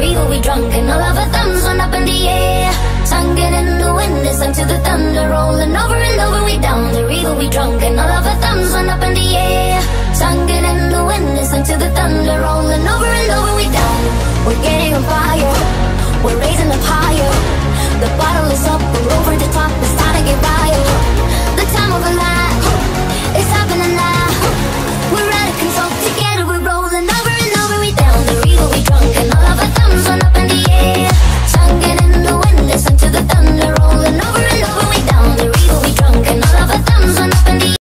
river, we drunk and all of our thumbs went up in the air. Singing in the wind, listen to the thunder rolling over and over. We down the river, we drunk and all of our thumbs went up in the air. Singing in the wind, listen to the thunder rolling over and over. We down, we're getting on fire, we're raising up higher.